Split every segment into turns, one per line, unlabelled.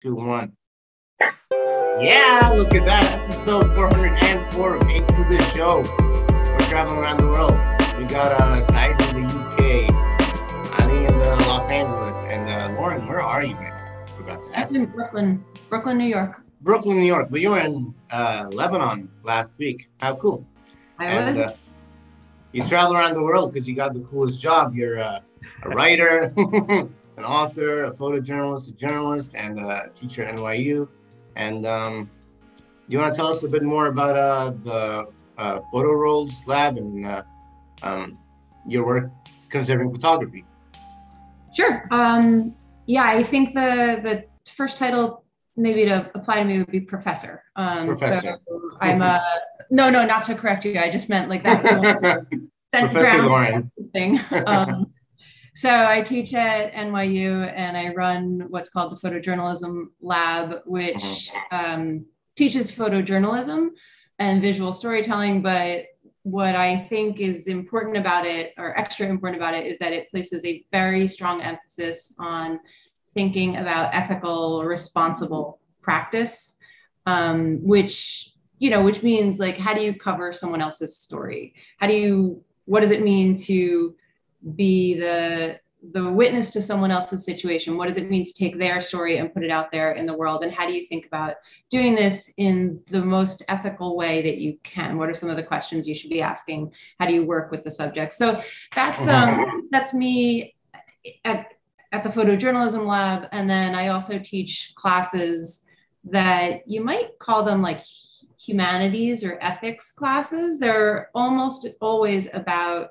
two, one. Yeah, look at that. Episode 404 of to the Show. We're traveling around the world. We got uh, Saeed in the UK, Ali in the Los Angeles, and uh, Lauren, where are you, man?
I Forgot to ask. I'm in Brooklyn, Brooklyn, New York.
Brooklyn, New York. But you were in uh, Lebanon last week. How cool.
I and, was. Uh,
you travel around the world because you got the coolest job. You're uh, a writer, an author, a photojournalist, a journalist, and a teacher at NYU. And um, you want to tell us a bit more about uh, the uh, Photo Rolls Lab and uh, um, your work conserving photography?
Sure. Um, yeah, I think the the first title maybe to apply to me would be professor.
Um, professor.
So I'm a no, no, not to correct you. I just meant like that's the
Professor Lauren
thing. So I teach at NYU and I run what's called the photojournalism lab, which uh-huh. um, teaches photojournalism and visual storytelling. But what I think is important about it, or extra important about it, is that it places a very strong emphasis on thinking about ethical, responsible practice, um, which you know, which means like, how do you cover someone else's story? How do you, what does it mean to be the the witness to someone else's situation? What does it mean to take their story and put it out there in the world? And how do you think about doing this in the most ethical way that you can? What are some of the questions you should be asking? How do you work with the subject? So that's mm-hmm. um that's me at at the photojournalism lab. And then i also teach classes that you might call them like humanities or ethics classes. They're almost always about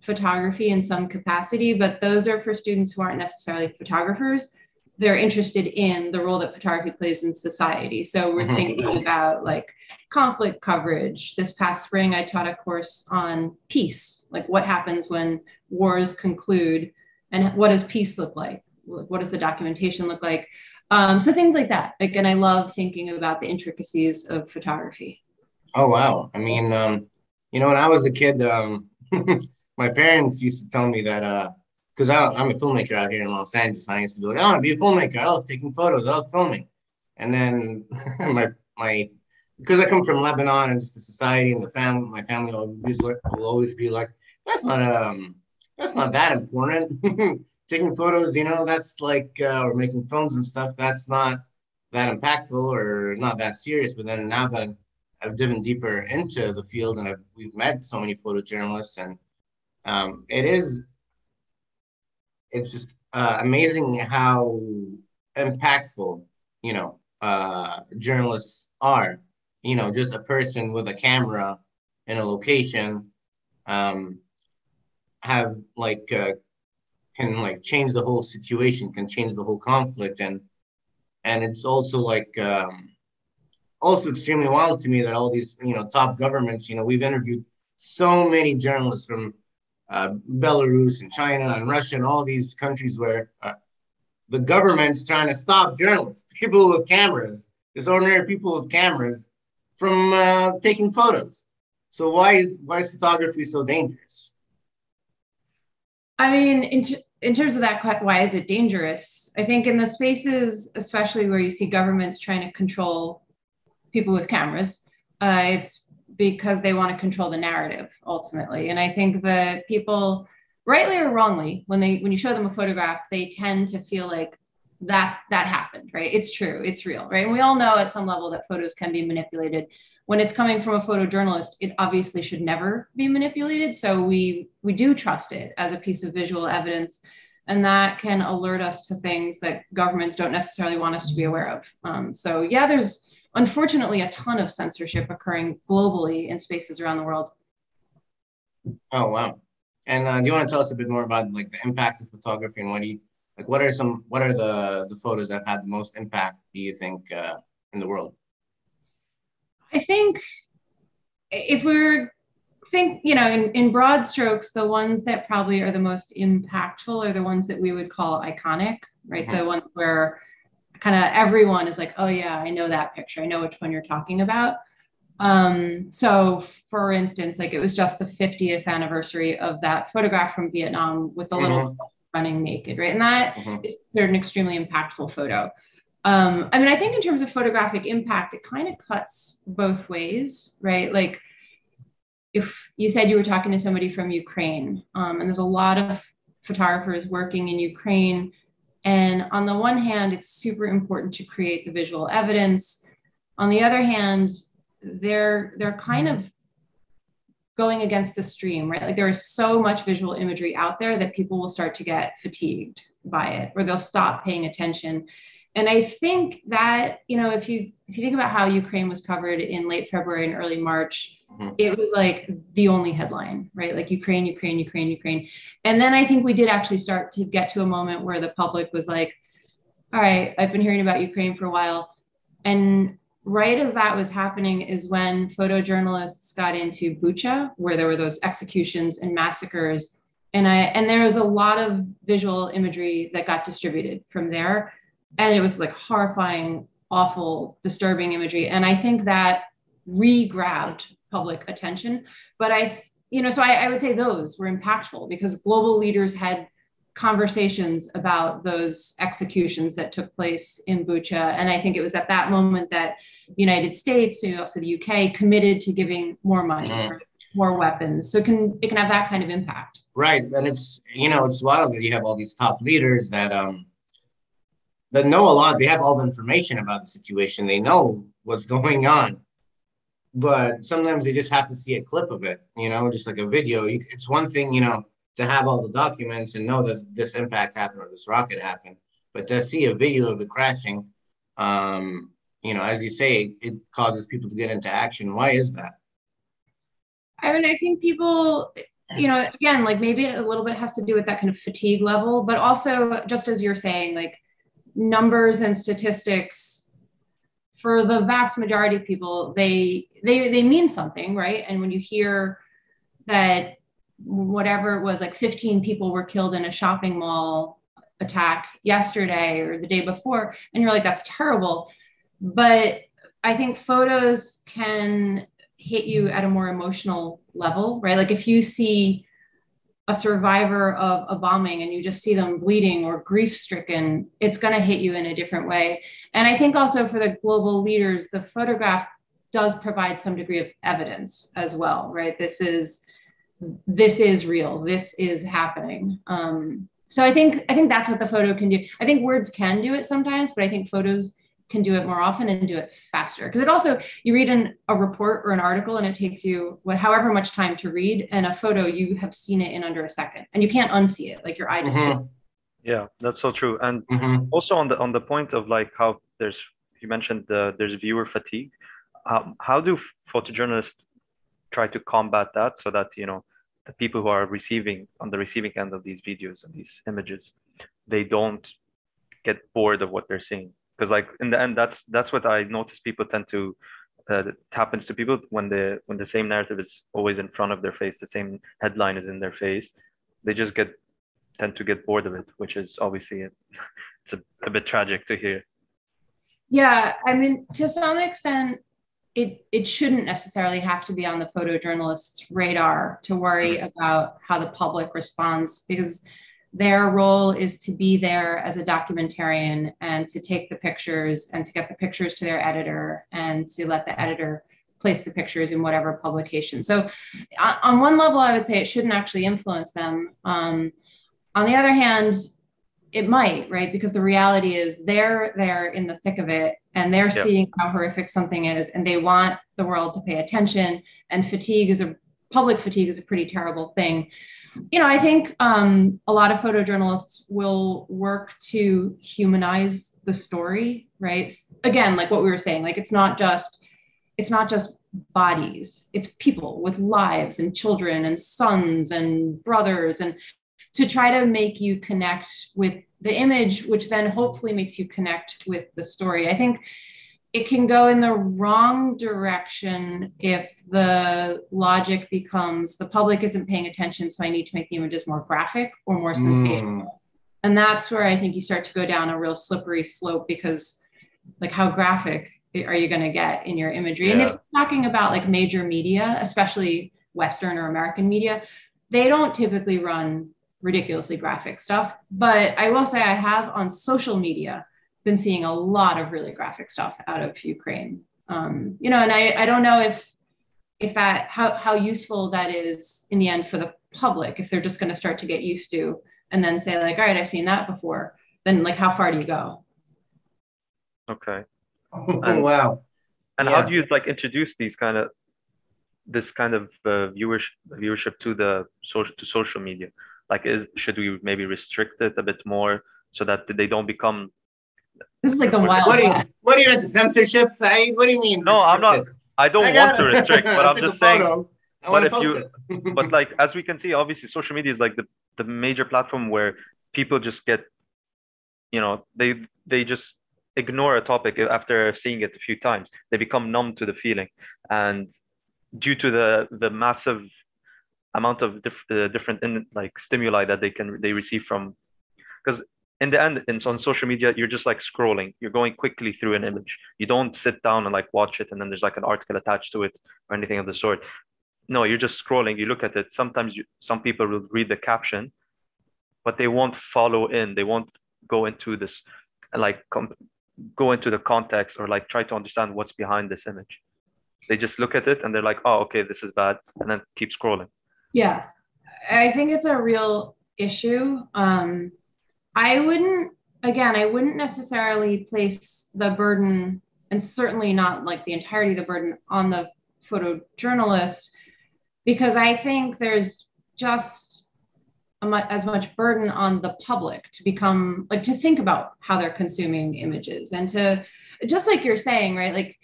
photography in some capacity, but those are for students who aren't necessarily photographers. They're interested in the role that photography plays in society. So we're mm-hmm. thinking about like conflict coverage. This past spring, I taught a course on peace, like what happens when wars conclude and what does peace look like? What does the documentation look like? Um, so things like that. Like, and I love thinking about the intricacies of photography.
Oh wow! I mean, um, you know, when I was a kid, um, my parents used to tell me that uh because I'm a filmmaker out here in Los Angeles, I used to be like, I want to be a filmmaker. I love taking photos. I love filming. And then my my because I come from Lebanon and just the society and the family, my family always will always be like, that's not um that's not that important. taking photos, you know, that's like uh, or making films and stuff. That's not that impactful or not that serious. But then now that I've driven deeper into the field and I've, we've met so many photojournalists and um, it is it's just uh, amazing how impactful you know uh, journalists are. You know just a person with a camera in a location um, have like uh, can like change the whole situation can change the whole conflict. And and it's also like um, also extremely wild to me that all these you know top governments you know we've interviewed so many journalists from uh, Belarus and China and Russia and all these countries where uh, the government's trying to stop journalists, people with cameras, just ordinary people with cameras, from uh, taking photos. So why is why is photography so dangerous?
I mean, in, t- in terms of that, why is it dangerous? I think in the spaces, especially where you see governments trying to control people with cameras, uh, it's because they want to control the narrative ultimately. And I think that people, rightly or wrongly, when they when you show them a photograph, they tend to feel like that that happened, right? It's true, it's real, right? And we all know at some level that photos can be manipulated. When it's coming from a photojournalist, it obviously should never be manipulated. So we we do trust it as a piece of visual evidence and that can alert us to things that governments don't necessarily want us to be aware of. Um, so yeah, there's unfortunately a ton of censorship occurring globally in spaces around the world.
Oh wow! And uh, do you want to tell us a bit more about like the impact of photography and what do you like? What are some what are the the photos that have had the most impact? Do you think uh, in the world?
I think if we're think you know in, in broad strokes the ones that probably are the most impactful are the ones that we would call iconic right mm-hmm. the ones where kind of everyone is like, oh yeah, I know that picture. I know which one you're talking about. Um, so for instance, like it was just the 50th anniversary of that photograph from Vietnam with the mm-hmm. little running naked, right? And that mm-hmm. is considered an extremely impactful photo. Um, I mean, I think in terms of photographic impact, it kind of cuts both ways, right? Like if you said you were talking to somebody from Ukraine, um, and there's a lot of photographers working in Ukraine. And on the one hand, it's super important to create the visual evidence. On the other hand, they're they're kind of going against the stream, right? Like there is so much visual imagery out there that people will start to get fatigued by it, or they'll stop paying attention. And I think that, you know, if you if you think about how Ukraine was covered in late February and early March, mm-hmm. it was like the only headline, right? Like Ukraine, Ukraine, Ukraine, Ukraine. And then I think we did actually start to get to a moment where the public was like, all right, I've been hearing about Ukraine for a while. And right as that was happening is when photojournalists got into Bucha, where there were those executions and massacres. And I and there was a lot of visual imagery that got distributed from there. And it was like horrifying, awful, disturbing imagery. And I think that re-grabbed public attention. But I, you know, so I, I would say those were impactful because global leaders had conversations about those executions that took place in Bucha. And I think it was at that moment that the United States, maybe also the UK, committed to giving more money, mm. more weapons. So it can it can have that kind of impact.
Right. And it's you know, it's wild that you have all these top leaders that um that know a lot. They have all the information about the situation. They know what's going on. But sometimes they just have to see a clip of it, you know, just like a video. You, it's one thing, you know, to have all the documents and know that this impact happened or this rocket happened. But to see a video of it crashing, um, you know, as you say, it causes people to get into action. Why is that?
I mean, I think people, you know, again, like maybe a little bit has to do with that kind of fatigue level, but also just as you're saying, like numbers and statistics for the vast majority of people, they they they mean something, right? And when you hear that whatever it was like 15 people were killed in a shopping mall attack yesterday or the day before and you're like that's terrible but i think photos can hit you at a more emotional level right like if you see a survivor of a bombing and you just see them bleeding or grief stricken it's going to hit you in a different way. And i think also for the global leaders the photograph does provide some degree of evidence as well right? This is this is real this is happening. Um, so i think i think that's what the photo can do. I think words can do it sometimes but i think photos can do it more often and do it faster because it also you read in a report or an article and it takes you what however much time to read and a photo you have seen it in under a second and you can't unsee it like your eye just mm-hmm.
yeah that's so true and mm-hmm. also on the on the point of like how there's you mentioned the, there's viewer fatigue um, how do photojournalists try to combat that so that you know the people who are receiving on the receiving end of these videos and these images they don't get bored of what they're seeing because like in the end that's that's what i notice people tend to uh, happens to people when the when the same narrative is always in front of their face the same headline is in their face they just get tend to get bored of it which is obviously it's a, a bit tragic to hear.
Yeah i mean to some extent it, it shouldn't necessarily have to be on the photojournalist's radar to worry about how the public responds because their role is to be there as a documentarian and to take the pictures and to get the pictures to their editor and to let the editor place the pictures in whatever publication. So, on one level, I would say it shouldn't actually influence them. Um, on the other hand, it might, right? Because the reality is they're there in the thick of it and they're yep. seeing how horrific something is and they want the world to pay attention. And fatigue is a public fatigue is a pretty terrible thing. You know, I think um, a lot of photojournalists will work to humanize the story, right? Again, like what we were saying, like it's not just it's not just bodies it's people with lives and children and sons and brothers and to try to make you connect with the image, which then hopefully makes you connect with the story. I think it can go in the wrong direction if the logic becomes the public isn't paying attention, so I need to make the images more graphic or more sensational. Mm. And that's where I think you start to go down a real slippery slope because, like, how graphic are you going to get in your imagery? Yeah. And if you're talking about like major media, especially Western or American media, they don't typically run ridiculously graphic stuff. But I will say I have on social media been seeing a lot of really graphic stuff out of Ukraine. Um, you know, and I, I don't know if if that how how useful that is in the end for the public if they're just going to start to get used to and then say like, all right, I've seen that before. Then like, how far do you go?
Okay.
And, wow.
And yeah. how do you like introduce these kind of this kind of uh, viewership viewership to the social to social media? Like, is should we maybe restrict it a bit more so that they don't become
this is like the wild.
What are you, what are you into censorship, Saeed? What do you mean?
No, I'm not. I don't I want to restrict, but I'm just saying. I but if you, but like as we can see, obviously, social media is like the the major platform where people just get, you know, they they just ignore a topic after seeing it a few times. They become numb to the feeling, and due to the the massive amount of diff- uh, different in, like stimuli that they can they receive from because in the end in, on social media you're just like scrolling. You're going quickly through an image. You don't sit down and like watch it and then there's like an article attached to it or anything of the sort. No you're just scrolling. You look at it. Sometimes you, some people will read the caption but they won't follow in. They won't go into this like com- go into the context or like try to understand what's behind this image. They just look at it and they're like oh okay this is bad and then keep scrolling.
Yeah. I think it's a real issue um I wouldn't, again, I wouldn't necessarily place the burden, and certainly not like the entirety of the burden on the photojournalist, because I think there's just as much burden on the public to become like to think about how they're consuming images and to just like you're saying right like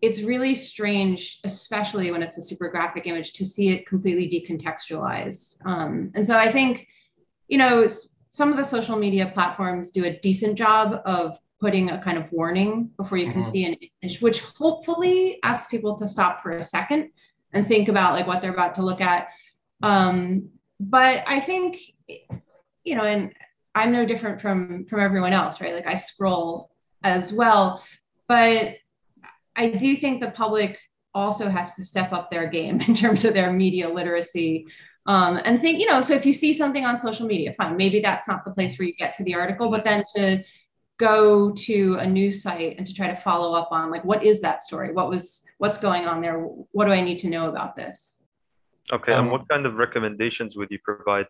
it's really strange especially when it's a super graphic image to see it completely decontextualized. Um, and so i think you know some of the social media platforms do a decent job of putting a kind of warning before you can mm-hmm. see an image, which hopefully asks people to stop for a second and think about like what they're about to look at. Um, but I think, you know, and I'm no different from from everyone else, right? Like I scroll as well, but I do think the public also has to step up their game in terms of their media literacy um, and think, you know, so if you see something on social media, fine, maybe that's not the place where you get to the article, but then to go to a news site and to try to follow up on like what is that story? What was what's going on there? What do i need to know about this?
Okay um, and what kind of recommendations would you provide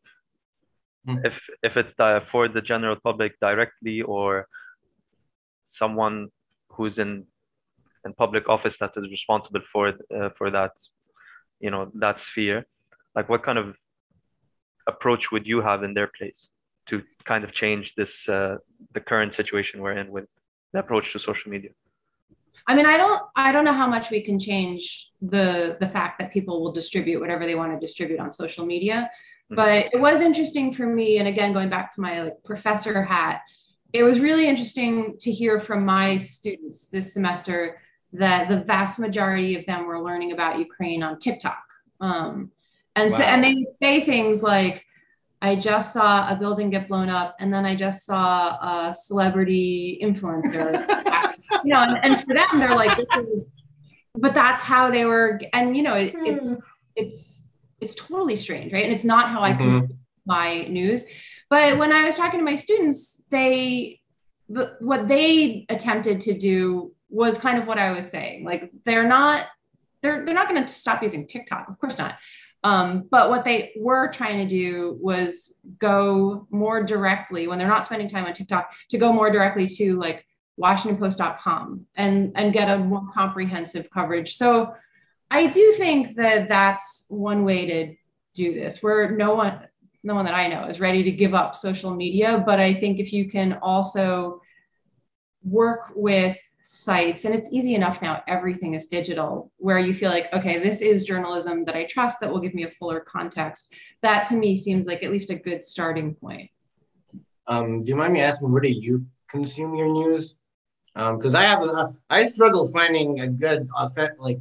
hmm. if if it's the, for the general public directly or someone who's in in public office that is responsible for uh, for that you know that sphere like what kind of approach would you have in their place to kind of change this uh, the current situation we're in with the approach to social media?
I mean i don't i don't know how much we can change the the fact that people will distribute whatever they want to distribute on social media. Mm-hmm. but it was interesting for me and again going back to my like professor hat it was really interesting to hear from my students this semester that the vast majority of them were learning about ukraine on tiktok. Um, and wow. so, and they say things like, I just saw a building get blown up, and then I just saw a celebrity influencer. you know, and, and, for them, they're like, this is, but that's how they were. And you know, it, it's hmm. it's it's totally strange, right? And it's not how I mm-hmm. consume my news. But when I was talking to my students, they the, what they attempted to do was kind of what I was saying. Like they're not they're they're not going to stop using TikTok, of course not. Um, but what they were trying to do was go more directly when they're not spending time on TikTok to go more directly to like WashingtonPost.com and and get a more comprehensive coverage. So I do think that that's one way to do this. Where no one no one that I know is ready to give up social media, but I think if you can also work with sites and it's easy enough now everything is digital where you feel like okay this is journalism that i trust that will give me a fuller context. That to me seems like at least a good starting point.
Um, do you mind me asking where do you consume your news? Because um, i have a, I struggle finding a good like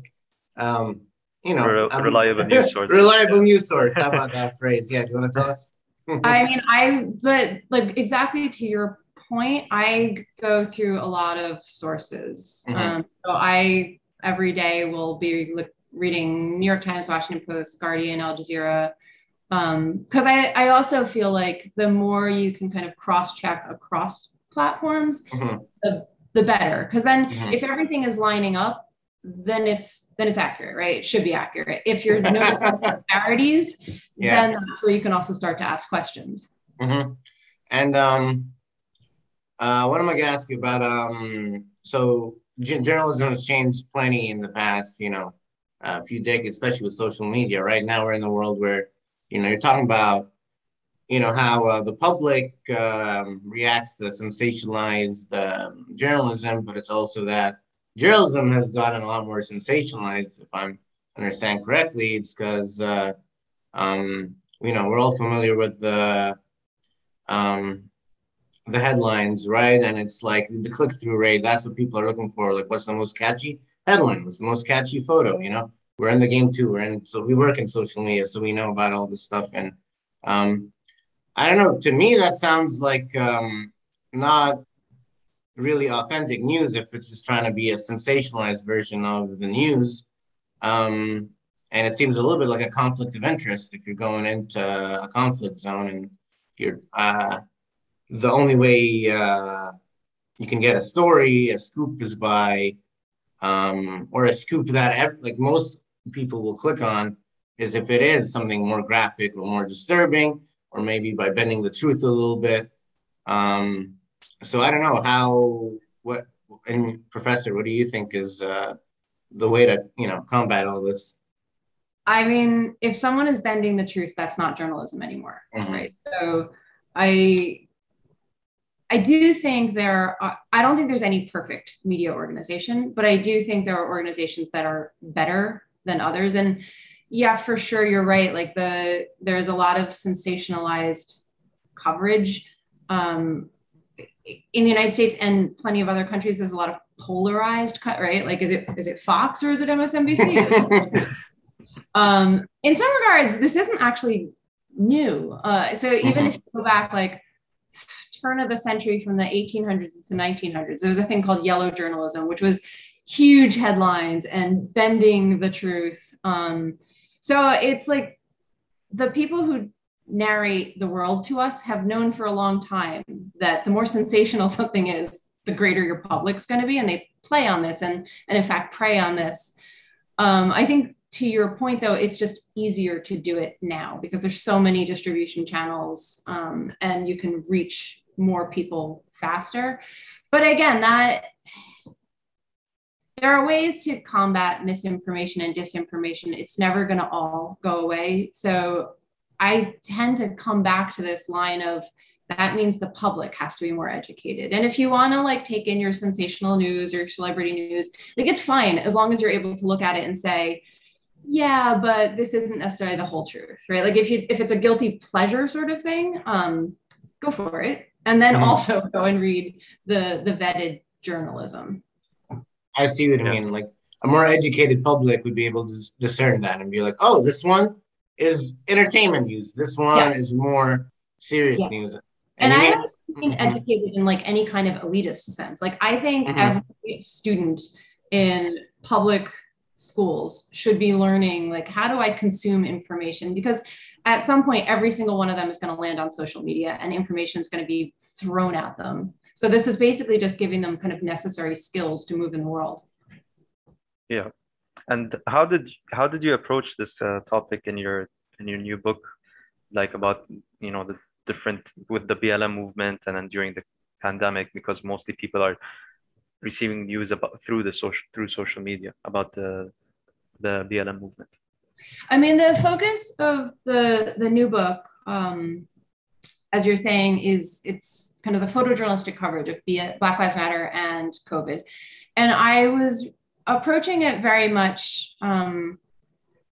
um, you know
Re- reliable news source
reliable news source. How about that phrase? Yeah do you want to tell us?
I mean i but like exactly to your point, I go through a lot of sources. Mm-hmm. Um, so I every day will be look, reading New York Times, Washington Post, Guardian, Al Jazeera. Because um, I, I also feel like the more you can kind of cross check across platforms, mm-hmm. the, the better. Because then mm-hmm. if everything is lining up, then it's then it's accurate, right? It should be accurate. If you're noticing disparities, yeah. then that's where you can also start to ask questions.
Mm-hmm. And um, uh, what am I to ask you about? Um, so journalism has changed plenty in the past, you know, a few decades, especially with social media. Right now, we're in the world where, you know, you're talking about, you know, how uh, the public um, reacts to sensationalized uh, journalism, but it's also that journalism has gotten a lot more sensationalized. If I'm understand correctly, it's because, uh, um, you know, we're all familiar with the um, the headlines, right? And it's like the click through rate. That's what people are looking for. Like, what's the most catchy headline? What's the most catchy photo? You know, we're in the game too. We're in, so we work in social media, so we know about all this stuff. And um, I don't know. To me, that sounds like um, not really authentic news if it's just trying to be a sensationalized version of the news. Um, and it seems a little bit like a conflict of interest if you're going into a conflict zone and you're uh, the only way uh, you can get a story, a scoop is by, um, or a scoop that like most people will click on is if it is something more graphic or more disturbing, or maybe by bending the truth a little bit. Um, so I don't know how, what, and professor, what do you think is uh, the way to, you know, combat all this?
I mean, if someone is bending the truth, that's not journalism anymore, mm-hmm. right? So I I do think there are, I don't think there's any perfect media organization, but I do think there are organizations that are better than others. And yeah, for sure, you're right. Like the, there's a lot of sensationalized coverage um, in the United States and plenty of other countries. There's a lot of polarized cut, right? Like, is it, is it Fox or is it MSNBC? um, in some regards, this isn't actually new. Uh, so even mm-hmm. if you go back like turn of the century from the 1800s to 1900s, there was a thing called yellow journalism, which was huge headlines and bending the truth. Um, so it's like the people who narrate the world to us have known for a long time that the more sensational something is, the greater your public's going to be, and they play on this and and in fact prey on this. Um, I think to your point though it's just easier to do it now because there's so many distribution channels um, and you can reach more people faster. But again that there are ways to combat misinformation and disinformation. It's never going to all go away. So i tend to come back to this line of that means the public has to be more educated. And if you want to like take in your sensational news or celebrity news like it's fine as long as you're able to look at it and say yeah but this isn't necessarily the whole truth right? Like if you if it's a guilty pleasure sort of thing um go for it and then mm-hmm. also go and read the the vetted journalism
i see what you mean like a more educated public would be able to discern that and be like oh this one is entertainment news this one yeah. is more serious yeah. news
and, and i haven't mean mm-hmm. educated in like any kind of elitist sense like i think mm-hmm. every student in public schools should be learning like how do i consume information because at some point every single one of them is going to land on social media and information is going to be thrown at them. So this is basically just giving them kind of necessary skills to move in the world.
Yeah. And how did how did you approach this uh, topic in your in your new book? Like about you know the different with the blm movement and then during the pandemic because mostly people are receiving news about through the social through social media about the the BLM movement?
I mean, the focus of the the new book, um, as you're saying, is it's kind of the photojournalistic coverage of Black Lives Matter and COVID, and I was approaching it very much. Um,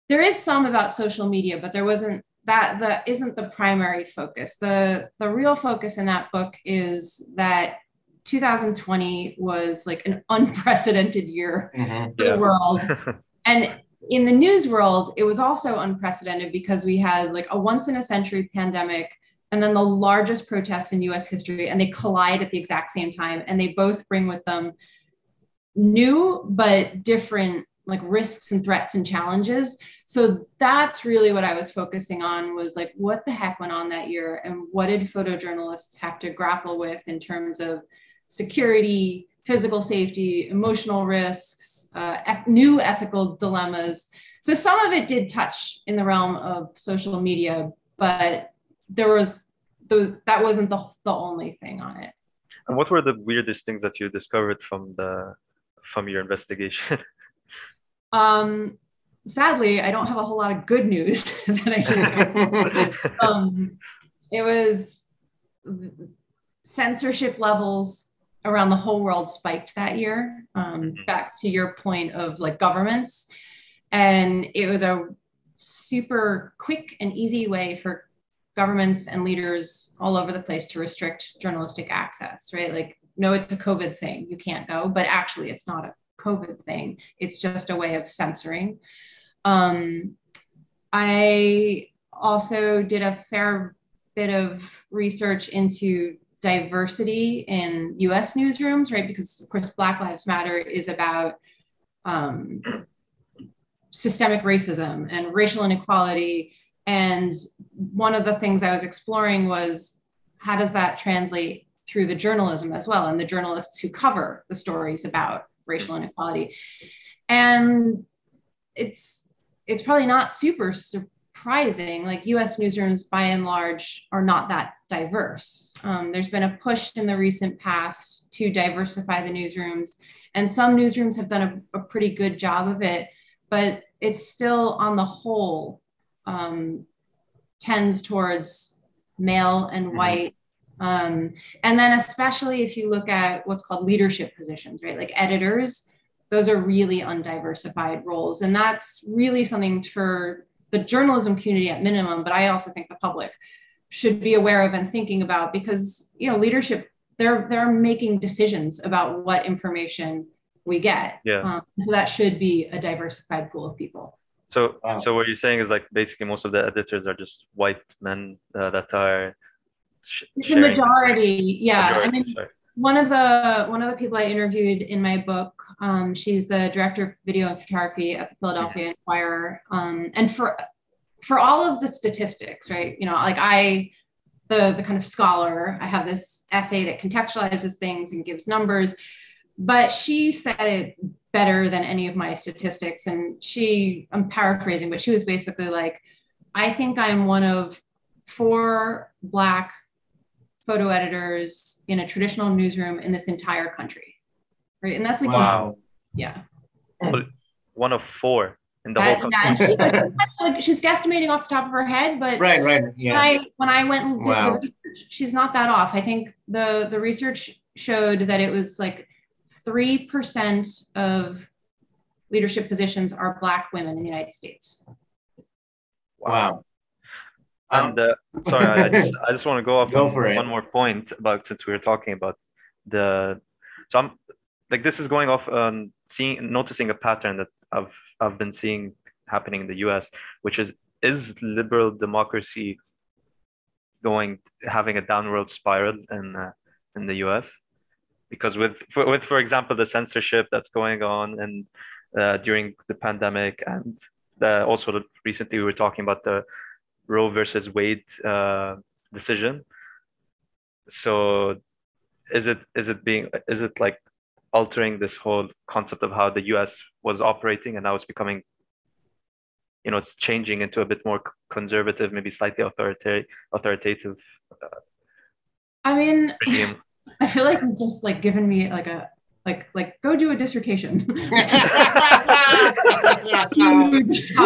there is some about social media, but there wasn't that that isn't the primary focus. The the real focus in that book is that 2020 was like an unprecedented year mm-hmm. for yeah. the world. and in the news world, it was also unprecedented because we had like a once in a century pandemic and then the largest protests in US history, and they collide at the exact same time. And they both bring with them new but different like risks and threats and challenges. So that's really what I was focusing on was like what the heck went on that year and what did photojournalists have to grapple with in terms of security, physical safety, emotional risks, uh, new ethical dilemmas. So some of it did touch in the realm of social media, but there was those, that wasn't the, the only thing on it.
And what were the weirdest things that you discovered from the from your investigation?
Um, sadly, I don't have a whole lot of good news that I just. um, it was censorship levels around the whole world spiked that year. Um, mm-hmm. back to your point of like governments, and it was a super quick and easy way for governments and leaders all over the place to restrict journalistic access, right? Like, no, it's a COVID thing, you can't go, but actually, it's not a COVID thing. It's just a way of censoring. Um, I also did a fair bit of research into diversity in US newsrooms, right? Because, of course, Black Lives Matter is about um, systemic racism and racial inequality. And one of the things I was exploring was how does that translate through the journalism as well and the journalists who cover the stories about racial inequality. And it's it's probably not super surprising. Like U.S. newsrooms, by and large, are not that diverse. Um, there's been a push in the recent past to diversify the newsrooms, and some newsrooms have done a, a pretty good job of it. But it's still, on the whole, um, tends towards male and mm-hmm. white um, and then, especially if you look at what's called leadership positions, right? Like editors, those are really undiversified roles. And that's really something for the journalism community at minimum, but I also think the public should be aware of and thinking about because, you know, leadership, they're, they're making decisions about what information we get.
Yeah.
Um, so that should be a diversified pool of people.
So, wow. so what you're saying is like basically most of the editors are just white men uh, that are
the majority yeah majority, i mean sorry. one of the one of the people i interviewed in my book um, she's the director of video and photography at the philadelphia yeah. inquirer um, and for for all of the statistics right you know like i the the kind of scholar i have this essay that contextualizes things and gives numbers but she said it better than any of my statistics and she i'm paraphrasing but she was basically like i think i'm one of four black photo editors in a traditional newsroom in this entire country. Right. And that's like, wow. yeah.
One of four in the whole country.
She, she's guesstimating off the top of her head, but
right, right. Yeah.
When I, when I went and did wow. the research, she's not that off. I think the, the research showed that it was like 3% of leadership positions are Black women in the United States.
Wow.
And uh, sorry, I just, I just want to go off
go for
one
it.
more point about since we were talking about the so I'm like this is going off um seeing noticing a pattern that I've I've been seeing happening in the US, which is is liberal democracy going having a downward spiral in uh, in the US? Because with for, with for example the censorship that's going on and uh, during the pandemic and the, also recently we were talking about the Roe versus Wade uh, decision. So, is it is it being is it like altering this whole concept of how the U.S. was operating, and now it's becoming, you know, it's changing into a bit more conservative, maybe slightly authoritarian, authoritative. Uh,
I mean, regime. I feel like it's just like given me like a like like go do a dissertation. Huge.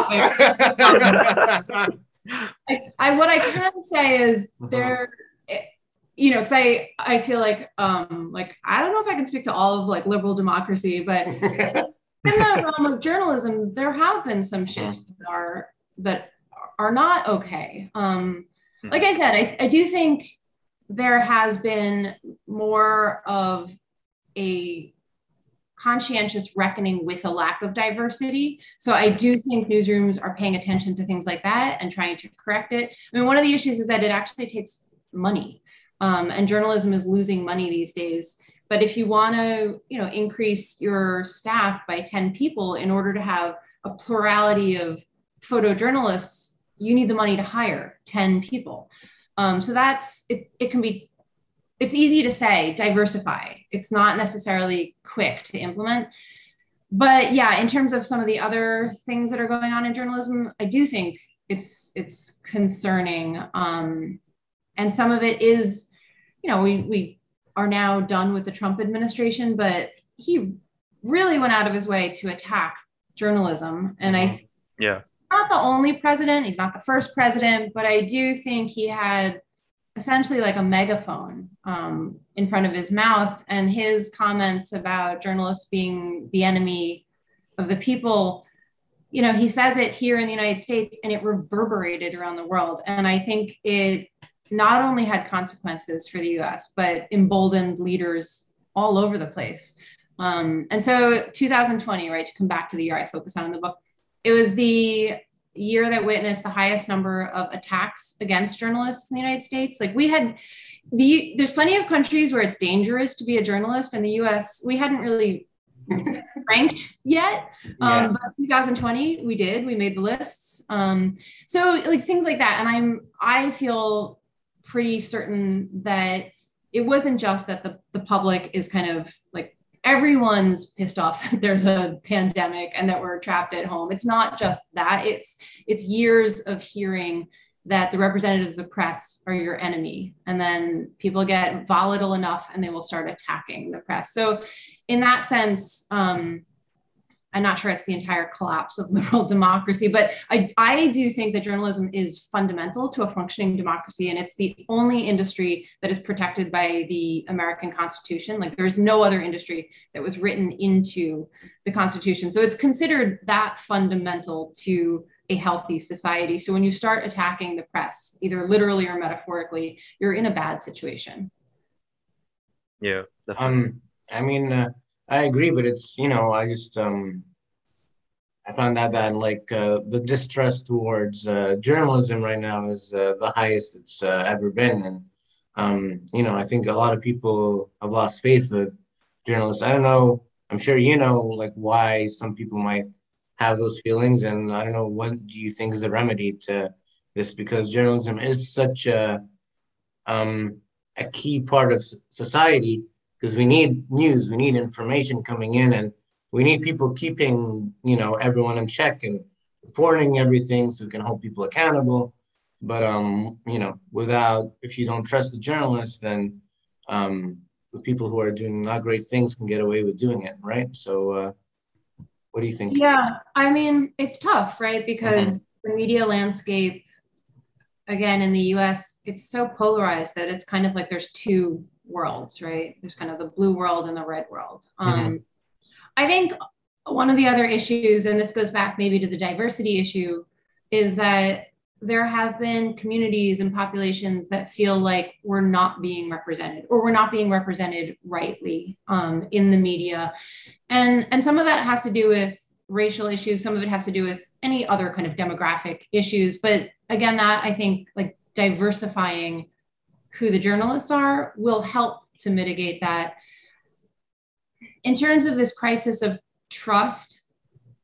I, I, what I can say is uh-huh. there you know because i i feel like um like i don't know if i can speak to all of like liberal democracy but in the realm of journalism there have been some shifts that are that are not okay um hmm. like i said I, I do think there has been more of a conscientious reckoning with a lack of diversity. So I do think newsrooms are paying attention to things like that and trying to correct it. I mean, one of the issues is that it actually takes money, um, and journalism is losing money these days But if you want to, you know, increase your staff by 10 people in order to have a plurality of photojournalists, you need the money to hire 10 people. Um, so that's it, it can be it's easy to say diversify. It's not necessarily quick to implement. But yeah, in terms of some of the other things that are going on in journalism, I do think it's it's concerning. Um, and some of it is, you know, we we are now done with the Trump administration, but he really went out of his way to attack journalism. And I
mm-hmm. yeah,
not the only president, he's not the first president, but I do think he had essentially like a megaphone um, in front of his mouth. And his comments about journalists being the enemy of the people, you know, he says it here in the United States and it reverberated around the world. And I think it not only had consequences for the US, but emboldened leaders all over the place. Um, and so 2020, right, to come back to the year I focus on in the book, it was the year that witnessed the highest number of attacks against journalists in the United States. Like we had the there's plenty of countries where it's dangerous to be a journalist. In the US, we hadn't really ranked yet. Um, yeah. but 2020 we did, we made the lists. Um, so like things like that. And I'm I feel pretty certain that it wasn't just that the, the public is kind of like everyone's pissed off that there's a pandemic and that we're trapped at home. It's not just that. It's it's years of hearing that the representatives of press are your enemy and then people get volatile enough and they will start attacking the press so in that sense um, I'm not sure it's the entire collapse of liberal democracy, but I, I do think that journalism is fundamental to a functioning democracy. And it's the only industry that is protected by the American Constitution. Like there's no other industry that was written into the Constitution. So it's considered that fundamental to a healthy society. So when you start attacking the press, either literally or metaphorically, you're in a bad situation.
Yeah.
Definitely. Um, I mean, uh, I agree, but it's you know I just um I found out that like uh, the distrust towards uh, journalism right now is uh, the highest it's uh, ever been, and um you know I think a lot of people have lost faith with journalists. I don't know. I'm sure you know like why some people might have those feelings, and I don't know what do you think is the remedy to this because journalism is such a um a key part of society because we need news, we need information coming in, and we need people keeping you know everyone in check and reporting everything so we can hold people accountable. But um, you know, without if you don't trust the journalists, then um, the people who are doing not great things can get away with doing it, right? So, uh, what do you think?
Yeah, I mean, it's tough, right? Because mm-hmm. the media landscape, again, in the U.S., it's so polarized that it's kind of like there's two worlds, right? There's kind of the blue world and the red world. Um, mm-hmm. I think one of the other issues, and this goes back maybe to the diversity issue, is that there have been communities and populations that feel like we're not being represented or we're not being represented rightly um, in the media. And, and some of that has to do with racial issues, some of it has to do with any other kind of demographic issues. But again, that I think like diversifying who the journalists are will help to mitigate that. In terms of this crisis of trust,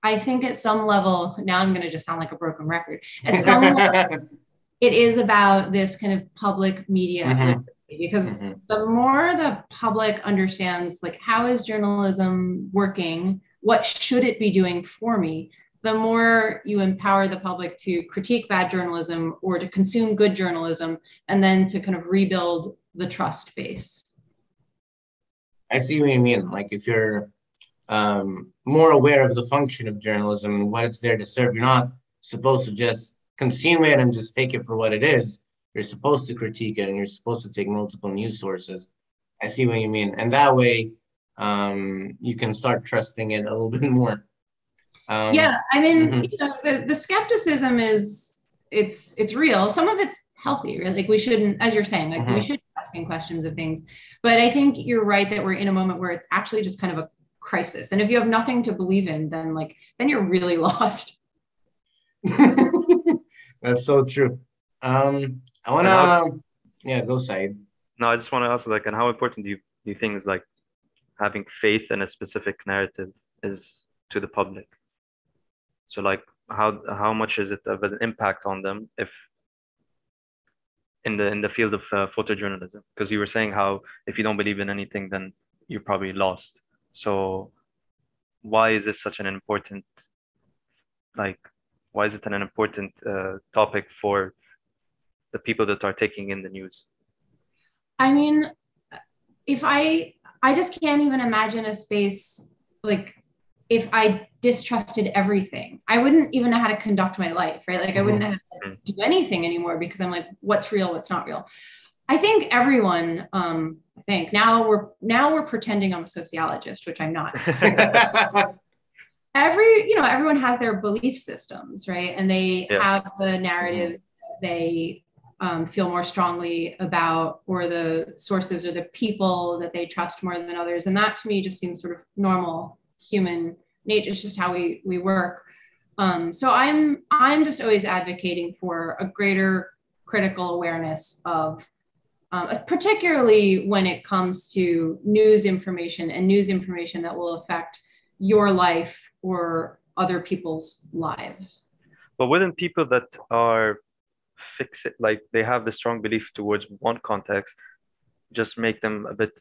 I think at some level, now I'm going to just sound like a broken record. At some level, it is about this kind of public media mm-hmm. because mm-hmm. the more the public understands like how is journalism working, what should it be doing for me, the more you empower the public to critique bad journalism or to consume good journalism and then to kind of rebuild the trust base.
I see what you mean. Like if you're um, more aware of the function of journalism and what it's there to serve, you're not supposed to just consume it and just take it for what it is. You're supposed to critique it and you're supposed to take multiple news sources. I see what you mean. And that way, um, you can start trusting it a little bit more.
Um, yeah, I mean, mm-hmm. you know, the, the skepticism is it's it's real. Some of it's healthy, right? Like we shouldn't, as you're saying, like mm-hmm. we should be asking questions of things. But I think you're right that we're in a moment where it's actually just kind of a crisis. And if you have nothing to believe in, then like then you're really lost.
That's so true. Um, I want to, um, yeah, go Saeed.
No, I just want to ask, like, and how important do you do you think is like having faith in a specific narrative is to the public so like how how much is it of an impact on them if in the in the field of uh, photojournalism? Because you were saying how if you don't believe in anything then you're probably lost. So why is this such an important like why is it an important uh, topic for the people that are taking in the news?
I mean if i i just can't even imagine a space like if I distrusted everything, I wouldn't even know how to conduct my life, right? Like I wouldn't mm-hmm. have to mm-hmm. do anything anymore because I'm like, what's real, what's not real. I think everyone, um, I think now we're now we're pretending I'm a sociologist, which I'm not. Every, you know, everyone has their belief systems, right? And they yeah. have the narrative mm-hmm. they um, feel more strongly about, or the sources or the people that they trust more than others. And that to me just seems sort of normal human nature. It's just how we we work. Um, so I'm I'm just always advocating for a greater critical awareness of, um, particularly when it comes to news information and news information that will affect your life or other people's lives.
But wouldn't people that are fixed, like they have the strong belief towards one context, just make them a bit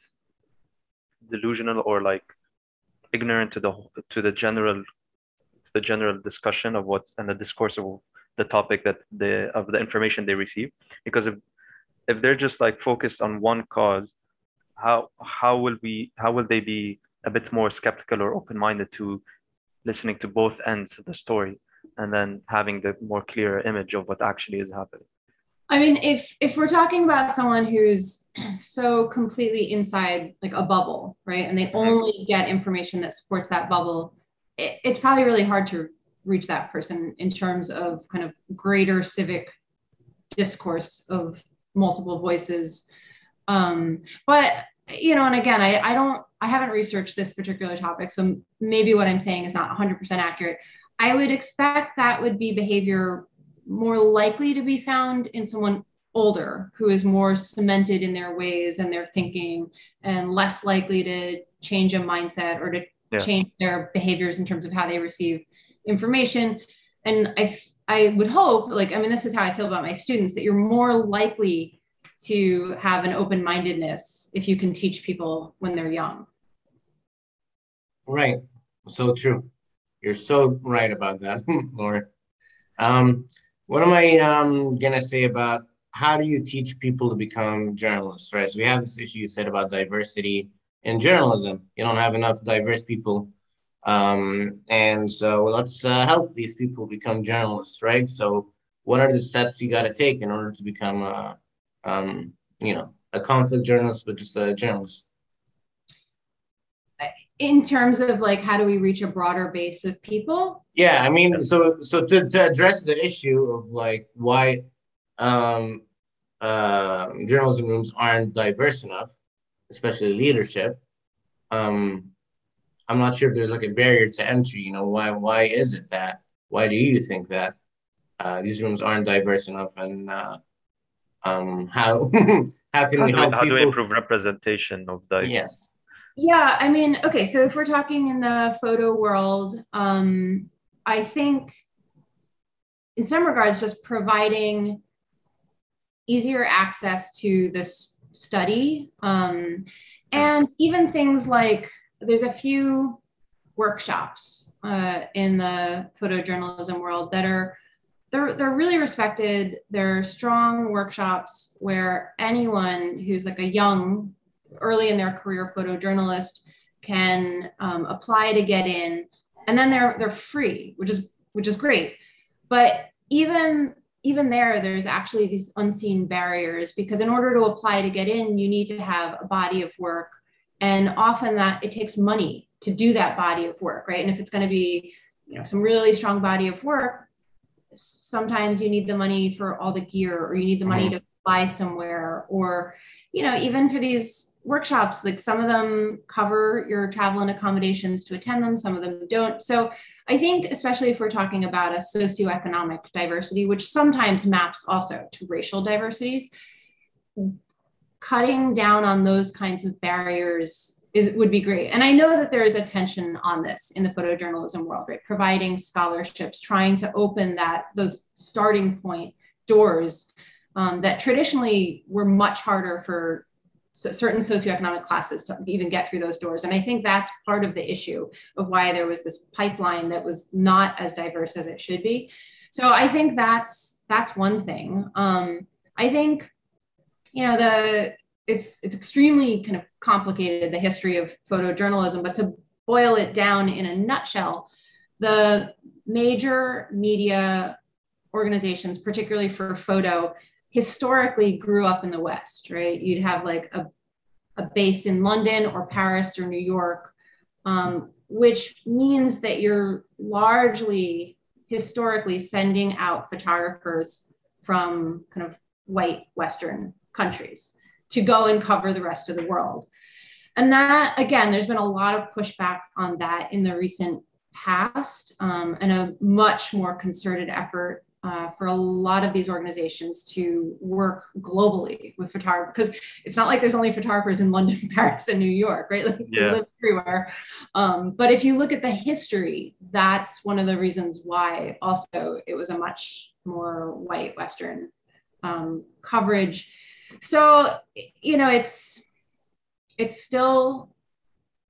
delusional or like ignorant to the to the general the general discussion of what and the discourse of the topic that the of the information they receive. Because if if they're just like focused on one cause how how will we how will they be a bit more skeptical or open-minded to listening to both ends of the story and then having the more clear image of what actually is happening
I mean, if if we're talking about someone who's so completely inside like a bubble, right, and they only get information that supports that bubble, it, it's probably really hard to reach that person in terms of kind of greater civic discourse of multiple voices. Um, but you know, and again, I, I don't, I haven't researched this particular topic, so maybe what I'm saying is not 100% accurate. I would expect that would be behavior more likely to be found in someone older who is more cemented in their ways and their thinking and less likely to change a mindset or to yeah. change their behaviors in terms of how they receive information. And i i would hope like i mean this is how i feel about my students that you're more likely to have an open-mindedness if you can teach people when they're young.
Right. So true. You're so right about that Lauren. Um, what am I um, gonna say about how do you teach people to become journalists, right? So we have this issue you said about diversity in journalism. You don't have enough diverse people, um, and so let's uh, help these people become journalists, right? So what are the steps you got to take in order to become a, um, you know, a conflict journalist, but just a journalist?
In terms of like how do we reach a broader base of people
yeah i mean so so to, to address the issue of like why um uh journalism rooms aren't diverse enough especially leadership um i'm not sure if there's like a barrier to entry you know why why is it that why do you think that uh, these rooms aren't diverse enough and uh, um how how can
how
we
do
help
how
people?
do we improve representation of the
yes
yeah, I mean, okay, so if we're talking in the photo world, um, I think in some regards, just providing easier access to this study. Um, and even things like there's a few workshops uh, in the photojournalism world that are they're, they're really respected. They're strong workshops where anyone who's like a young early in their career photojournalist can um, apply to get in and then they're they're free which is which is great. But even even there there's actually these unseen barriers because in order to apply to get in you need to have a body of work. And often that it takes money to do that body of work right? And if it's going to be you know some really strong body of work sometimes you need the money for all the gear or you need the money to fly somewhere or you know even for these workshops like some of them cover your travel and accommodations to attend them some of them don't so i think especially if we're talking about a socioeconomic diversity which sometimes maps also to racial diversities cutting down on those kinds of barriers is would be great. And I know that there is a tension on this in the photojournalism world, right? Providing scholarships, trying to open that those starting point doors um, that traditionally were much harder for certain socioeconomic classes to even get through those doors. And I think that's part of the issue of why there was this pipeline that was not as diverse as it should be. So I think that's that's one thing. Um, I think, you know, the it's it's extremely kind of complicated the history of photojournalism, but to boil it down in a nutshell, the major media organizations, particularly for photo, historically grew up in the West, right? You'd have like a, a base in London or Paris or New York, um, which means that you're largely historically sending out photographers from kind of white Western countries to go and cover the rest of the world. And that, again, there's been a lot of pushback on that in the recent past um, and a much more concerted effort uh, for a lot of these organizations to work globally with photographers because it's not like there's only photographers in London, Paris, and New York, right? Like yeah. they live everywhere. Um, but if you look at the history, that's one of the reasons why also it was a much more white Western um, coverage. So you know, it's it's still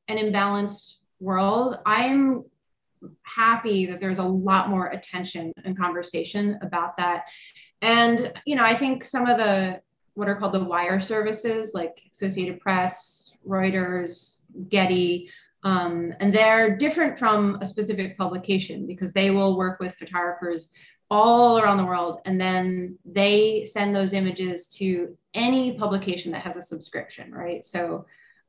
an imbalanced world. I'm happy that there's a lot more attention and conversation about that. And, you know, I think some of the what are called the wire services like Associated Press, Reuters, Getty, um, and they're different from a specific publication because they will work with photographers all around the world and then they send those images to any publication that has a subscription, right? So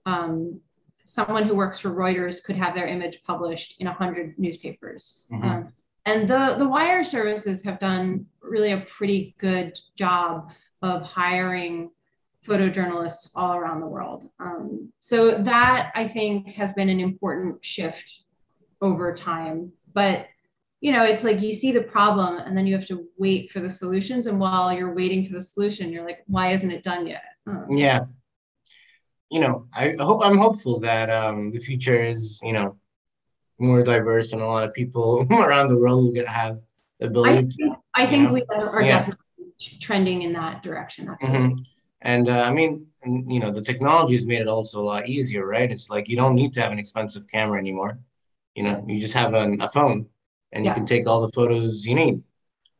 um, someone who works for Reuters could have their image published in 100 newspapers. Mm-hmm. Um, and the, the wire services have done really a pretty good job of hiring photojournalists all around the world. Um, so that I think has been an important shift over time. But you know, it's like you see the problem and then you have to wait for the solutions. And while you're waiting for the solution, you're like, why isn't it done yet?
Um, yeah you know, I hope I'm hopeful that um, the future is, you know, more diverse and a lot of people around the world will get have the ability. I
think, to, I think we are yeah. definitely trending in that direction. Absolutely. Mm-hmm.
And uh, I mean, you know, the technology has made it also a lot easier, right? It's like you don't need to have an expensive camera anymore. You know, you just have a, a phone and yeah. you can take all the photos you need.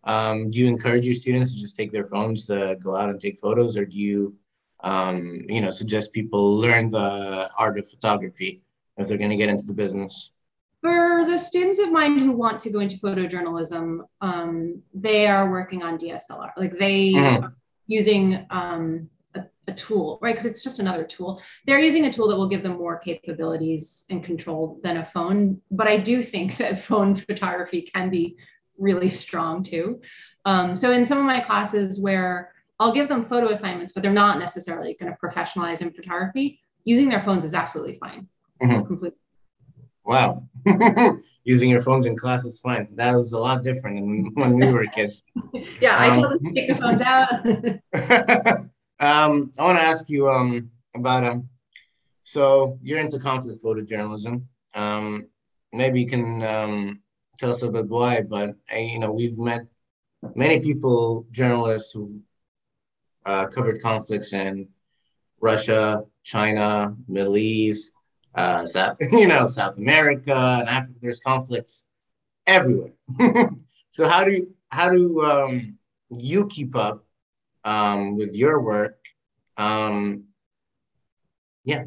Um, do you encourage your students to just take their phones to go out and take photos, or do you um, you know, suggest people learn the art of photography if they're going to get into the business?
For the students of mine who want to go into photojournalism, um, they are working on DSLR. Like they mm-hmm. using um, a, a, tool, right? Because it's just another tool. They're using a tool that will give them more capabilities and control than a phone. But I do think that phone photography can be really strong too. Um, so in some of my classes where I'll give them photo assignments, but they're not necessarily going to professionalize in photography. Using their phones is absolutely fine. Mm-hmm. Completely.
Wow. Using your phones in class is fine. That was a lot different than when we were kids.
yeah, I told them to take the phones out.
um, I want to ask you um, about um, so you're into conflict photojournalism. Um, maybe you can um, tell us a bit why, but uh, you know we've met many people, journalists who uh, covered conflicts in Russia, China, Middle East, uh, South, you know, South America and Africa. There's conflicts everywhere. so how do you, how do um, you keep up um, with your work? Um, yeah.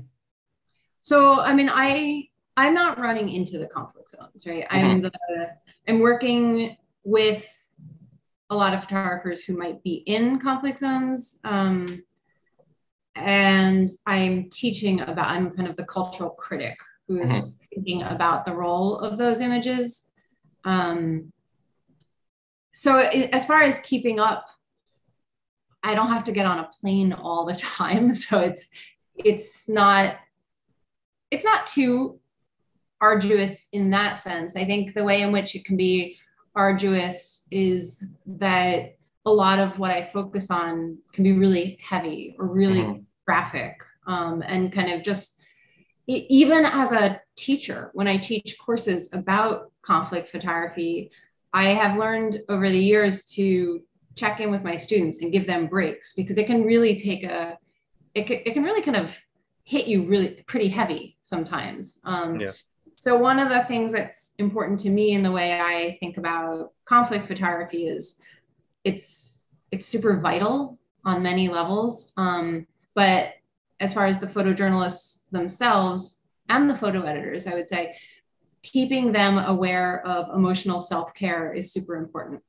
So I mean, I I'm not running into the conflict zones, right? Mm-hmm. I'm the I'm working with a lot of photographers who might be in conflict zones. Um, and I'm teaching about, I'm kind of the cultural critic who's mm-hmm. thinking about the role of those images. Um, so, it, as far as keeping up, I don't have to get on a plane all the time. So it's it's not it's not too arduous in that sense. I think the way in which it can be arduous is that a lot of what I focus on can be really heavy or really mm-hmm. graphic um, and kind of just, even as a teacher, when I teach courses about conflict photography, I have learned over the years to check in with my students and give them breaks because it can really take a, it can, it can really kind of hit you really pretty heavy sometimes. Um, yeah. So one of the things that's important to me in the way I think about conflict photography is it's it's super vital on many levels. Um, but as far as the photojournalists themselves and the photo editors, I would say keeping them aware of emotional self care is super important.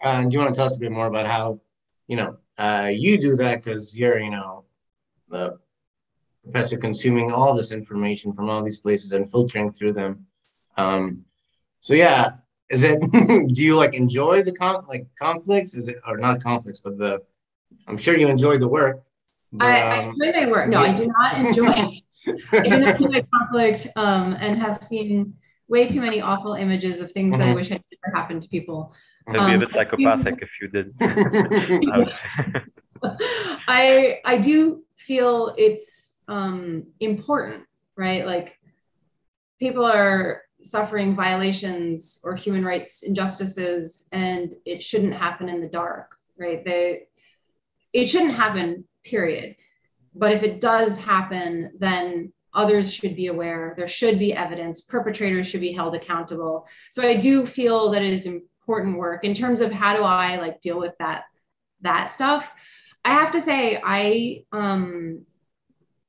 And do you want to tell us a bit more about how, you know, uh, you do that because you're, you know, the professor consuming all this information from all these places and filtering through them. Um, so yeah, is it? do you like enjoy the con like conflicts? Is it or not conflicts, but the? I'm sure you enjoy the work.
But, I, um, I enjoy my work. No, yeah. I do not enjoy. I do not enjoy conflict, um, and have seen way too many awful images of things mm-hmm. that I mm-hmm. wish had never happened to people.
It'd be a bit um, psychopathic if you did.
I I do feel it's um, important, right? Like people are suffering violations or human rights injustices, and it shouldn't happen in the dark, right? They it shouldn't happen, period. But if it does happen, then others should be aware. There should be evidence. Perpetrators should be held accountable. So I do feel that it is important work in terms of how do I like deal with that that stuff. I have to say, I um,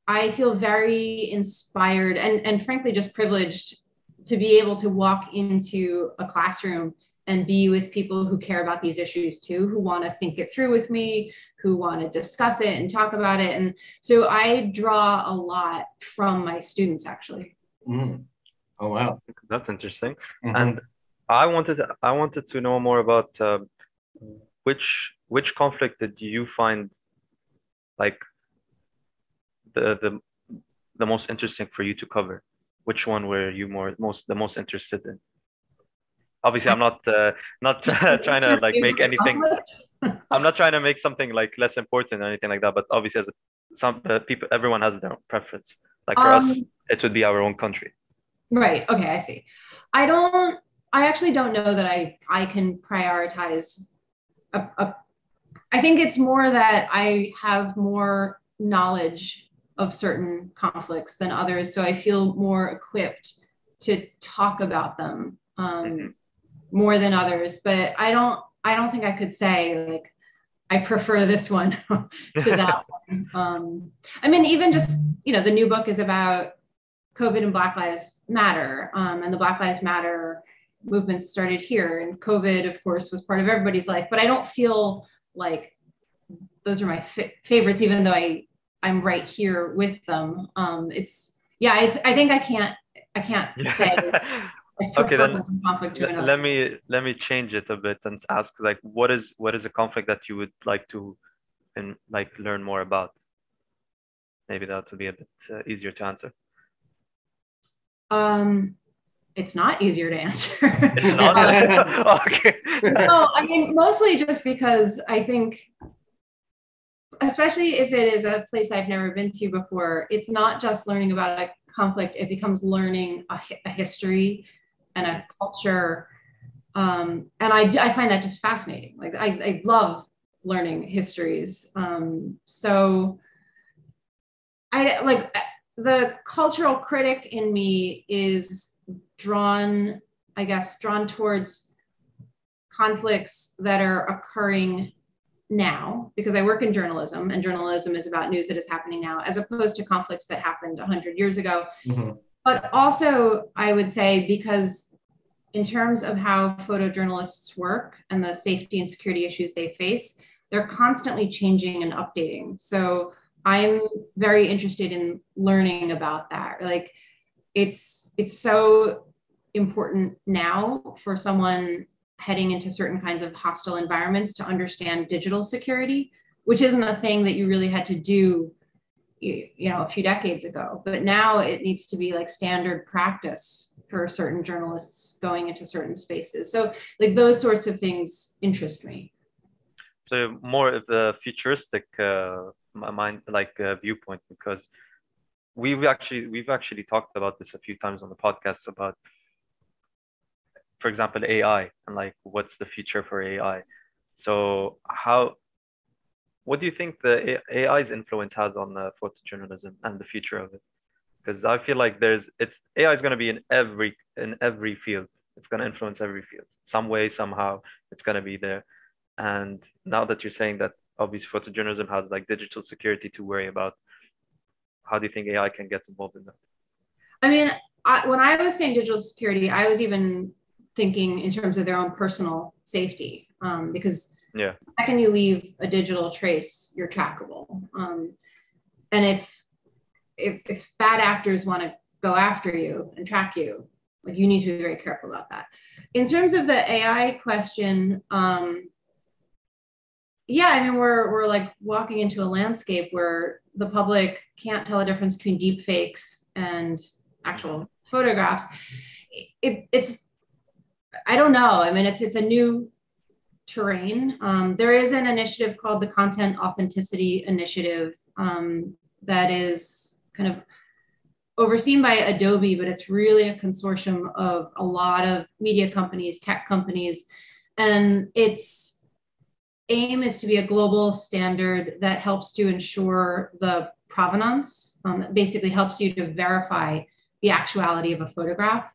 I feel very inspired and, and frankly just privileged to be able to walk into a classroom and be with people who care about these issues too, who want to think it through with me, who want to discuss it and talk about it. And so I draw a lot from my students actually.
Mm. Oh wow,
that's interesting. Mm-hmm. And I wanted to, I wanted to know more about uh, which which conflict did you find like the the the most interesting for you to cover? Which one were you more most the most interested in? Obviously, I'm not uh, not trying to like make anything. I'm not trying to make something like less important or anything like that. But obviously, as a, some uh, people, everyone has their own preference. Like for um, us, it would be our own country.
Right. Okay. I see. I don't. I actually don't know that I I can prioritize a, a I think it's more that I have more knowledge of certain conflicts than others. So I feel more equipped to talk about them um, mm-hmm. more than others. But I don't, I don't think I could say like, I prefer this one to that one. Um, I mean, even just, you know, the new book is about COVID and Black Lives Matter. Um, and the Black Lives Matter movement started here. And COVID, of course, was part of everybody's life. But I don't feel like those are my favorites, even though I I'm right here with them. Um, it's yeah, it's I think I can't I can't say.
okay, then let me let me change it a bit and ask like what is what is a conflict that you would like to and like learn more about? Maybe that would be a bit uh, easier to answer.
Um, it's not easier to answer. It's not. okay. no, I mean mostly just because I think especially if it is a place I've never been to before, it's not just learning about a conflict, it becomes learning a, a history and a culture. Um, and I, I find that just fascinating. Like, I, I love learning histories. Um, so, I like the cultural critic in me is drawn, I guess, drawn towards conflicts that are occurring now because I work in journalism and journalism is about news that is happening now as opposed to conflicts that happened 100 years ago. Mm-hmm. But also, I would say, because in terms of how photojournalists work and the safety and security issues they face, they're constantly changing and updating. So I'm very interested in learning about that. Like it's it's so important now for someone heading into certain kinds of hostile environments to understand digital security, which isn't a thing that you really had to do you know a few decades ago. But now it needs to be like standard practice for certain journalists going into certain spaces. So like those sorts of things interest me.
So more of a futuristic uh, mind like uh, viewpoint because we've actually we've actually talked about this a few times on the podcast about for example ai and like what's the future for ai so how what do you think the ai's influence has on the photojournalism and the future of it? Because i feel like there's it's ai is going to be in every in every field. It's going to influence every field. Some way somehow it's going to be there. And now that you're saying that obviously photojournalism has like digital security to worry about how do you think ai can get involved in that?
I mean I, when i was saying digital security i was even thinking in terms of their own personal safety um, because
yeah.
how can you leave a digital trace you're trackable. Um, and if, if if bad actors want to go after you and track you like you need to be very careful about that. In terms of the ai question um, yeah i mean we're we're like walking into a landscape where the public can't tell the difference between deep fakes and actual photographs. It, it's I don't know. I mean, it's it's a new terrain. Um, there is an initiative called the Content Authenticity Initiative um, that is kind of overseen by Adobe, but it's really a consortium of a lot of media companies, tech companies, and its aim is to be a global standard that helps to ensure the provenance. Um, basically, helps you to verify the actuality of a photograph.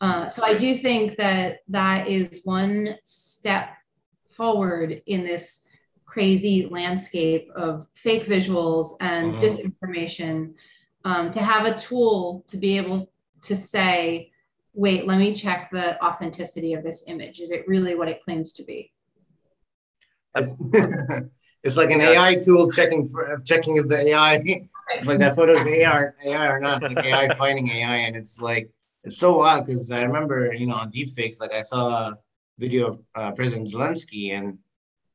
Uh, so I do think that that is one step forward in this crazy landscape of fake visuals and mm-hmm. disinformation um, to have a tool to be able to say, wait, let me check the authenticity of this image. Is it really what it claims to be?
it's like an AI tool checking for checking if the AI like that photo's AI AI or not. It's like AI finding AI, and it's like it's so odd because I remember, you know, on deepfakes, like I saw a video of uh, President Zelensky, and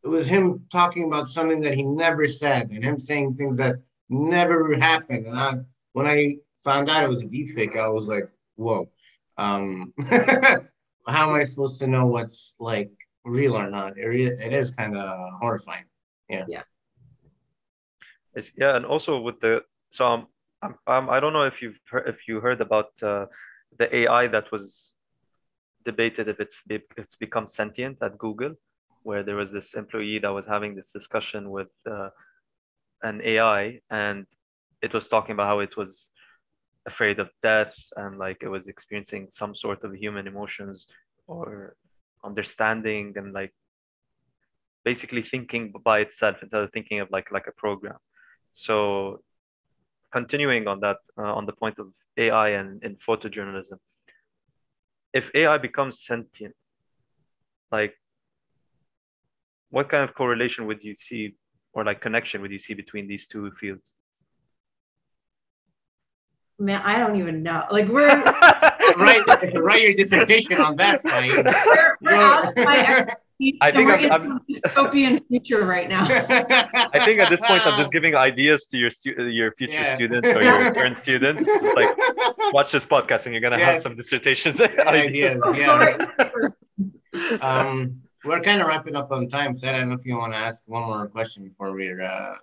it was him talking about something that he never said, and him saying things that never happened. And I, when I found out it was a deepfake, I was like, whoa. Um, how am I supposed to know what's like real or not? It, it is kind of horrifying. Yeah.
Yeah.
It's, yeah, and also with the so um, um, um, I don't know if you've heard, if you heard about uh, the AI that was debated if it's it's become sentient at Google, where there was this employee that was having this discussion with uh, an AI, and it was talking about how it was afraid of death and like it was experiencing some sort of human emotions or understanding and like basically thinking by itself instead of thinking of like like a program. So continuing on that uh, on the point of AI and in photojournalism. If AI becomes sentient, like what kind of correlation would you see or like connection would you see between these two fields?
Man, I don't even know. Like we're
write write your dissertation on that side.
We're, we're out of my I think I'm, I'm dystopian future right now.
I think at this point I'm just giving ideas to your stu- your future yeah. students or your current students. It's like watch this podcast and you're gonna yes. have some dissertations
ideas. Yeah. um, we're kind of wrapping up on time. So I don't know if you want to ask one more question before we're. Uh,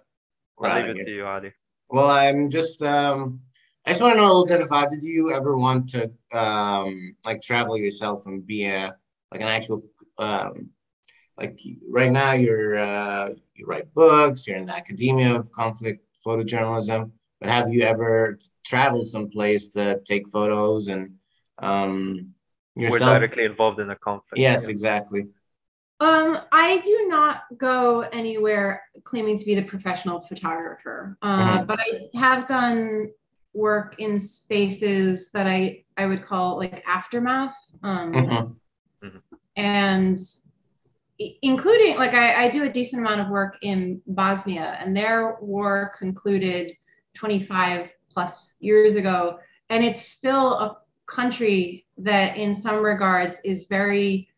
we're I'll leave it to you, Ali.
Well, I'm just. Um, I just want to know a little bit about. Did you ever want to um, like travel yourself and be a like an actual um, like right now you're uh, you write books, you're in the academia of conflict photojournalism, but have you ever traveled someplace to take photos and um,
yourself? We're directly involved in a conflict.
Yes, yeah. exactly.
Um, I do not go anywhere claiming to be the professional photographer, uh, mm-hmm. but I have done work in spaces that I I would call like aftermath, um, mm-hmm. mm-hmm. and including like I, I do a decent amount of work in Bosnia, and their war concluded 25 plus years ago, and it's still a country that, in some regards, is very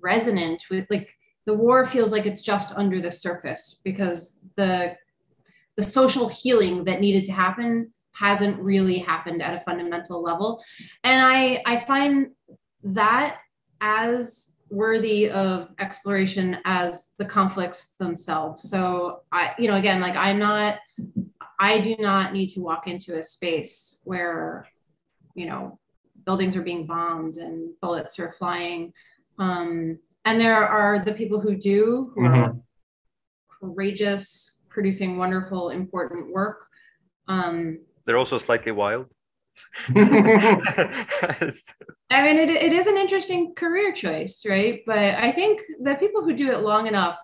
resonant with like the war feels like it's just under the surface because the the social healing that needed to happen hasn't really happened at a fundamental level. And i i find that as worthy of exploration as the conflicts themselves. So I, you know, again, like I'm not, I do not need to walk into a space where, you know, buildings are being bombed and bullets are flying. Um, and there are the people who do, who mm-hmm. are courageous, producing wonderful, important work. Um,
They're also slightly wild.
I mean, it, it is an interesting career choice, right? But I think the people who do it long enough,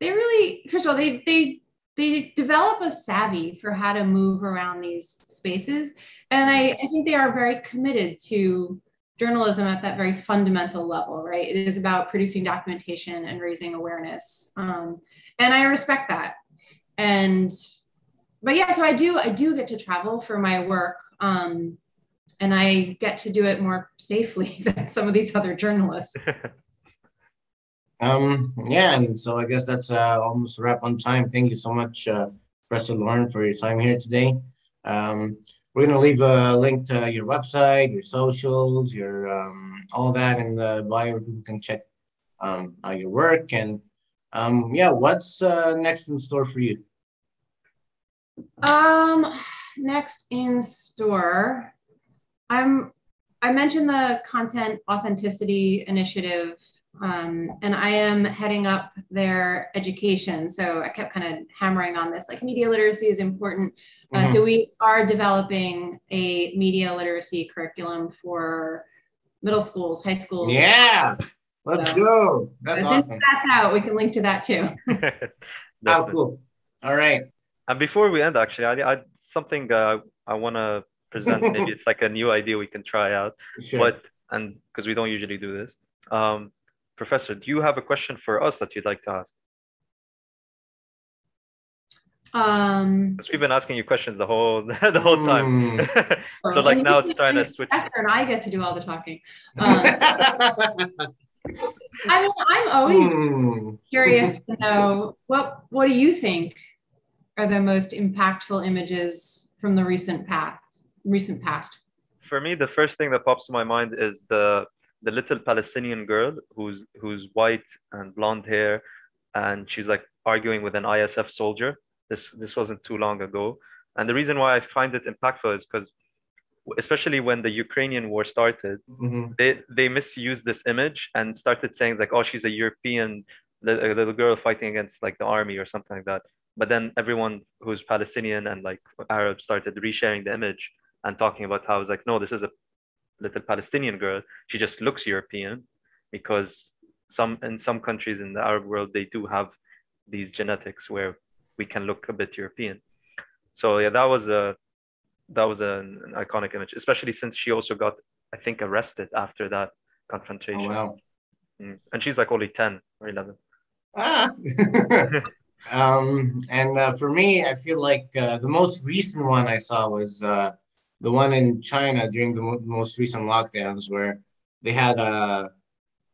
they really, first of all, they they they develop a savvy for how to move around these spaces, and I, I think they are very committed to journalism at that very fundamental level, right? It is about producing documentation and raising awareness, um, and I respect that. And but yeah, so I do I do get to travel for my work. Um, and I get to do it more safely than some of these other journalists.
um, yeah, and so I guess that's uh, almost a wrap on time. Thank you so much, uh, Professor Lauren, for your time here today. Um, we're going to leave a link to your website, your socials, your um, all that in the bio. People can check um, out your work. And um, yeah, what's uh, next in store for you?
Um, next in store, I'm I mentioned the content authenticity initiative, um, and I am heading up their education. So I kept kind of hammering on this, like media literacy is important. Uh, mm-hmm. So we are developing a media literacy curriculum for middle schools, high schools.
Yeah, let's so, go. That's awesome.
That's out. We can link to that too.
oh, cool. All right.
And before we end, actually, I, I something uh, I want to present. Maybe it's like a new idea we can try out. Sure. But and because we don't usually do this, um, Professor, do you have a question for us that you'd like to ask?
Um,
because we've been asking you questions the whole the whole time. Mm. so like now it's trying to switch.
And I get to do all the talking. Um, I mean, I'm always mm. curious to know what what do you think are the most impactful images from the recent past? recent past?
For me, the first thing that pops to my mind is the the little Palestinian girl who's who's white and blonde hair, and she's like arguing with an IDF soldier. This this wasn't too long ago, and the reason why I find it impactful is because, especially when the Ukrainian war started, mm-hmm. they they misused this image and started saying like, oh, she's a European a little girl fighting against like the army or something like that. But then everyone who's Palestinian and like Arab started resharing the image and talking about how it's like, no, this is a little Palestinian girl. She just looks European because some in some countries in the Arab world they do have these genetics where we can look a bit European. So yeah, that was a that was an, an iconic image, especially since she also got, I think, arrested after that confrontation. Oh, wow. Mm. And she's like only 10 or 11.
Ah. um, and uh, for me, I feel like uh, the most recent one I saw was uh, the one in China during the mo- most recent lockdowns where they had a uh,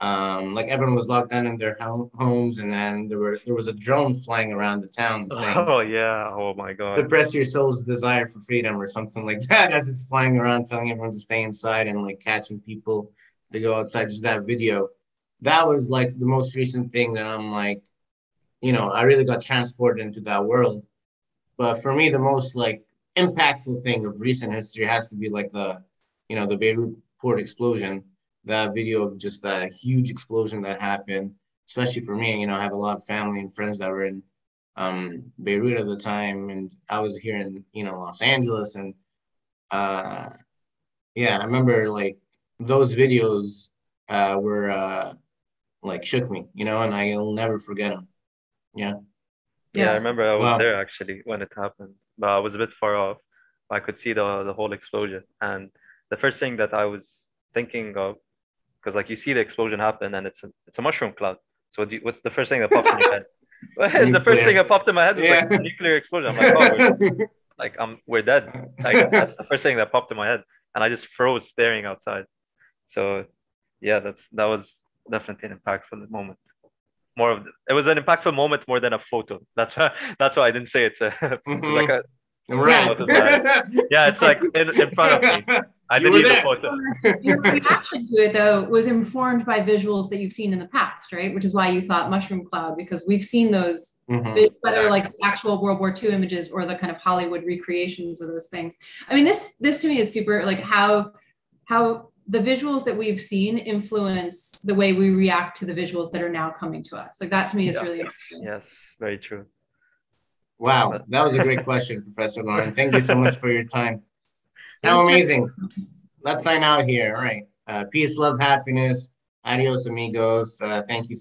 um, like everyone was locked down in their homes, and then there were there was a drone flying around the town saying,
"Oh yeah, oh my god,
suppress your soul's desire for freedom" or something like that as it's flying around, telling everyone to stay inside and like catching people to go outside. Just that video, that was like the most recent thing that I'm like, you know, I really got transported into that world. But for me, the most like impactful thing of recent history has to be like the, you know, the Beirut port explosion. That video of just that huge explosion that happened, especially for me. You know, I have a lot of family and friends that were in um, Beirut at the time, and I was here in you know Los Angeles, and uh, yeah, I remember like those videos uh, were uh, like shook me, you know, and I'll never forget them. Yeah.
Yeah, yeah I remember I was wow. there actually when it happened but I was a bit far off. I could see the the whole explosion, and the first thing that I was thinking of, because like you see the explosion happen, and it's a, it's a mushroom cloud. So you, what's the first thing that popped in your head? the first thing that popped in my head was yeah. like nuclear explosion. I'm like, oh, we're, like I'm we're dead. Like that's the first thing that popped in my head, and I just froze staring outside. So yeah, that's that was definitely an impactful moment more of the, it was an impactful moment more than a photo. That's why that's why I didn't say it's a mm-hmm. like a
Right.
Yeah, yeah it's like in, in front of me. I didn't need the photo.
Your reaction to it, though, was informed by visuals that you've seen in the past, right? Which is why you thought mushroom cloud, because we've seen those, mm-hmm. whether like actual World War II images or the kind of Hollywood recreations of those things. I mean, this this to me is super like how how the visuals that we've seen influence the way we react to the visuals that are now coming to us. Like that to me is yeah. really interesting.
Yes, very true.
Wow, that was a great question, Professor Lauren. Thank you so much for your time. How amazing. Let's sign out here. All right. Uh, peace, love, happiness. Adios, amigos. Uh, thank you.